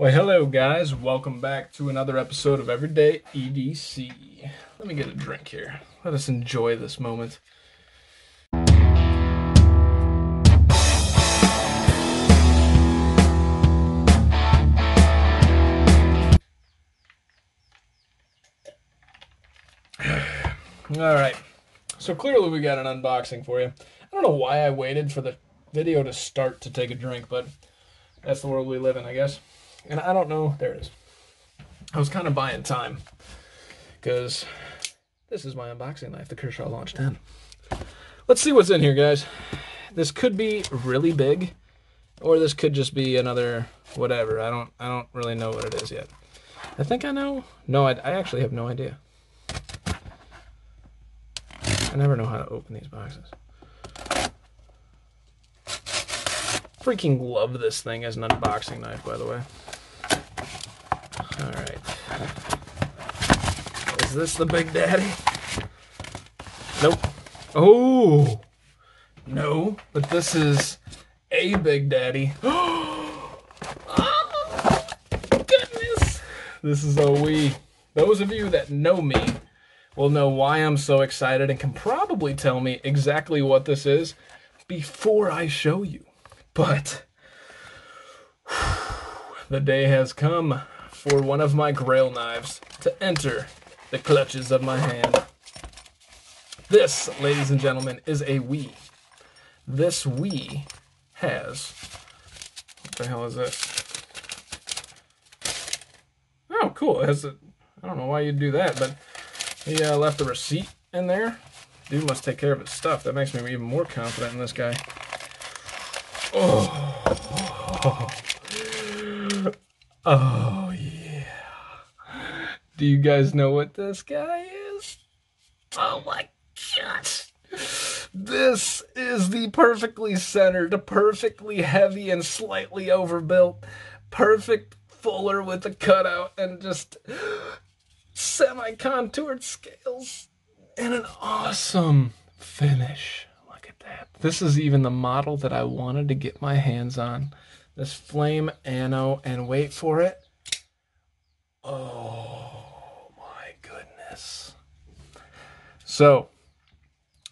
Well, hello guys. Welcome back to another episode of Everyday EDC. Let me get a drink here. Let us enjoy this moment. All right. So clearly we got an unboxing for you. I don't know why I waited for the video to start to take a drink, but that's the world we live in, I guess. And I don't know. There it is. I was kind of buying time because this is my unboxing knife, the Kershaw Launch 10. Let's see what's in here, guys. This could be really big, or this could just be another whatever. I don't. I don't really know what it is yet. I think I know. No, I, I actually have no idea. I never know how to open these boxes. Freaking love this thing as an unboxing knife, by the way. All right. Is this the Big Daddy? Nope. Oh! No, but this is a Big Daddy. oh, goodness! This is a WE. Those of you that know me will know why I'm so excited and can probably tell me exactly what this is before I show you. But the day has come for one of my grail knives to enter the clutches of my hand. This, ladies and gentlemen, is a WE. This WE has. What the hell is this? Oh, cool. It has a. I don't know why you'd do that, but he uh, left a receipt in there. Dude must take care of his stuff. That makes me even more confident in this guy. Oh. Oh, yeah. Do you guys know what this guy is? Oh my god. This is the perfectly centered, perfectly heavy and slightly overbuilt, perfect fuller with a cutout and just semi contoured scales and an awesome finish. Look at that. This is even the model that I wanted to get my hands on. This Flame Anno, and wait for it. Oh So,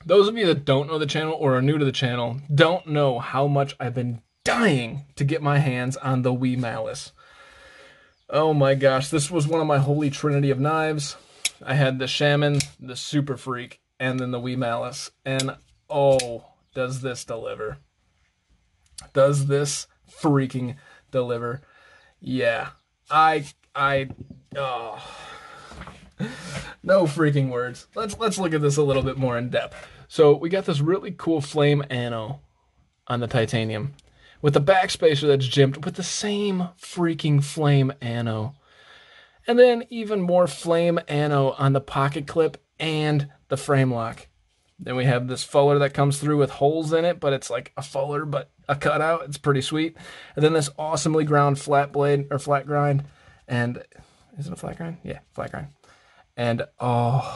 those of you that don't know the channel or are new to the channel don't know how much I've been dying to get my hands on the WE Malice. Oh my gosh, this was one of my holy trinity of knives. I had the Shaman, the Super Freak, and then the WE Malice. And oh, does this deliver? Does this freaking deliver? Yeah. I I oh no freaking words. Let's let's look at this a little bit more in depth. So we got this really cool flame anno on the titanium with the backspacer that's jimped with the same freaking flame anno. And then even more flame anno on the pocket clip and the frame lock. Then we have this fuller that comes through with holes in it, but it's like a fuller but a cutout. It's pretty sweet. And then this awesomely ground flat blade or flat grind. And is it a flat grind? Yeah, flat grind. And oh,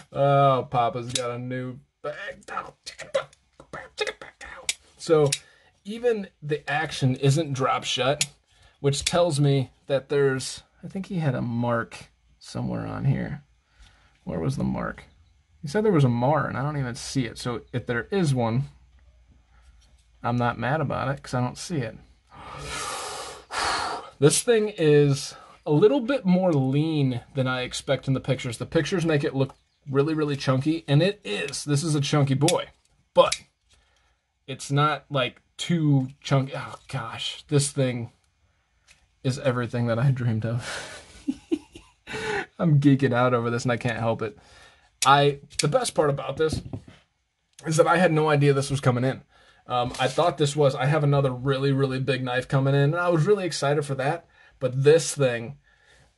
oh, Papa's got a new bag. So even the action isn't drop shut, which tells me that there's, I think he had a mark somewhere on here. Where was the mark? He said there was a mar, and I don't even see it. So if there is one, I'm not mad about it because I don't see it. This thing is a little bit more lean than I expect in the pictures. The pictures make it look really, really chunky, and it is. This is a chunky boy, but it's not like too chunky. Oh gosh, this thing is everything that I dreamed of. I'm geeking out over this and I can't help it. I the best part about this is that I had no idea this was coming in. Um, I thought this was I have another really really big knife coming in, and I was really excited for that. But this thing,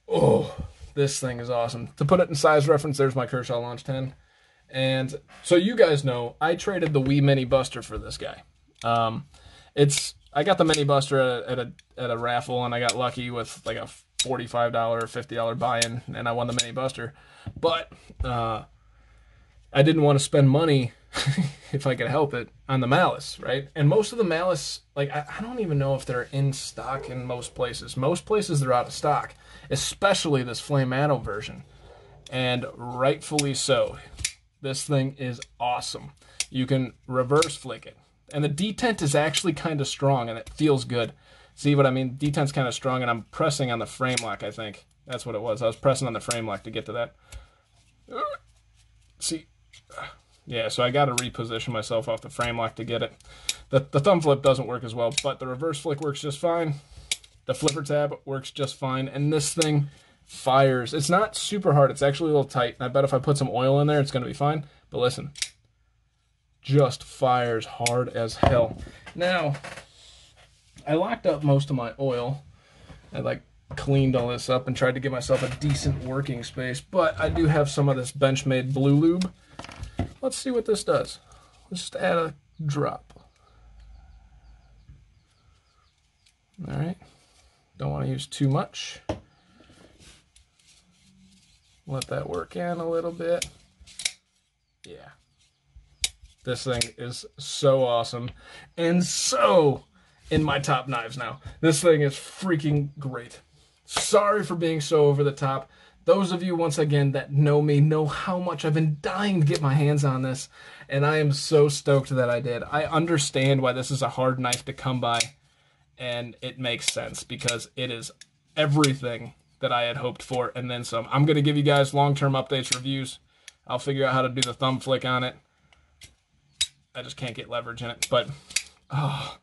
oh, this thing is awesome. To put it in size reference, there's my Kershaw Launch 10, and so you guys know I traded the WE Mini Buster for this guy. Um, it's I got the Mini Buster at a, at a at a raffle, and I got lucky with like a $45 or $50 buy-in and I won the mini buster. But uh, I didn't want to spend money if I could help it, on the Malice, right? And most of the Malice, like, I, I don't even know if they're in stock in most places. Most places they're out of stock, especially this Flameado version. And rightfully so. This thing is awesome. You can reverse flick it. And the detent is actually kind of strong and it feels good. See what I mean? Detent's kind of strong and I'm pressing on the frame lock, I think. That's what it was. I was pressing on the frame lock to get to that. See, yeah, so I got to reposition myself off the frame lock to get it. The, the thumb flip doesn't work as well, but the reverse flick works just fine. The flipper tab works just fine, and this thing fires. It's not super hard. It's actually a little tight. I bet if I put some oil in there, it's going to be fine. But listen, just fires hard as hell. Now, I locked up most of my oil. I like cleaned all this up and tried to give myself a decent working space, but I do have some of this Benchmade Blue Lube. Let's see what this does. Let's just add a drop. All right. Don't want to use too much. Let that work in a little bit. Yeah. This thing is so awesome and so in my top knives now. This thing is freaking great. Sorry for being so over the top. Those of you, once again, that know me know how much I've been dying to get my hands on this, and I am so stoked that I did. I understand why this is a hard knife to come by, and it makes sense because it is everything that I had hoped for and then some. I'm going to give you guys long-term updates, reviews. I'll figure out how to do the thumb flick on it. I just can't get leverage in it, but oh,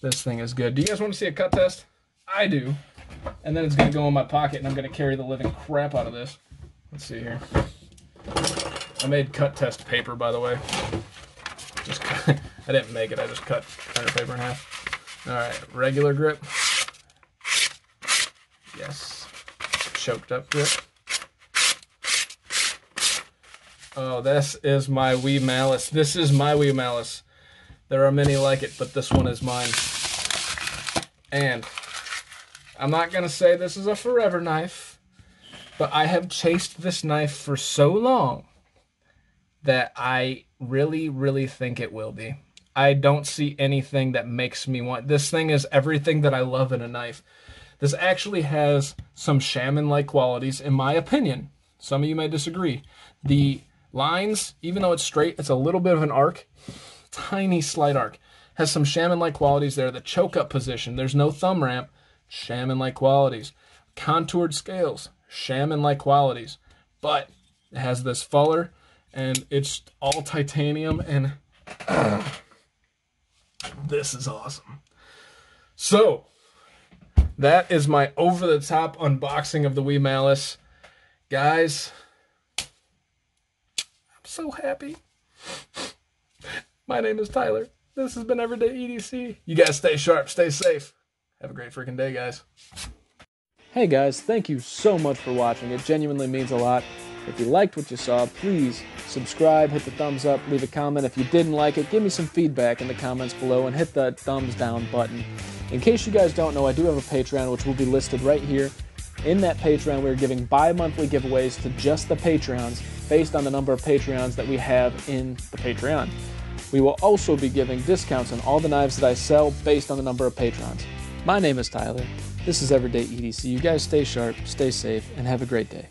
this thing is good. Do you guys want to see a cut test? I do. And then it's going to go in my pocket, and I'm going to carry the living crap out of this. Let's see here. I made cut test paper, by the way. Just I didn't make it. I just cut printer paper in half. All right, regular grip. Yes. Choked up grip. Oh, this is my WE malice. This is my WE malice. There are many like it, but this one is mine. And I'm not going to say this is a forever knife, but I have chased this knife for so long that I really, really think it will be. I don't see anything that makes me want. This thing is everything that I love in a knife. This actually has some Shaman-like qualities, in my opinion. Some of you may disagree. The lines, even though it's straight, it's a little bit of an arc, tiny slight arc. Has some Shaman-like qualities there. The choke-up position, there's no thumb ramp, shaman-like qualities. Contoured scales, shaman-like qualities. But it has this fuller, and it's all titanium, and uh, this is awesome. So, that is my over-the-top unboxing of the WE Malice. Guys, I'm so happy. My name is Tyler. This has been Everyday EDC. You guys stay sharp, stay safe. Have a great freaking day, guys. Hey guys, thank you so much for watching. It genuinely means a lot. If you liked what you saw, please subscribe, hit the thumbs up, leave a comment. If you didn't like it, give me some feedback in the comments below and hit the thumbs down button. In case you guys don't know, I do have a Patreon, which will be listed right here. In that Patreon, we're giving bi monthly giveaways to just the Patreons based on the number of Patreons that we have in the Patreon. We will also be giving discounts on all the knives that I sell based on the number of patrons. My name is Tyler. This is Everyday EDC. You guys stay sharp, stay safe, and have a great day.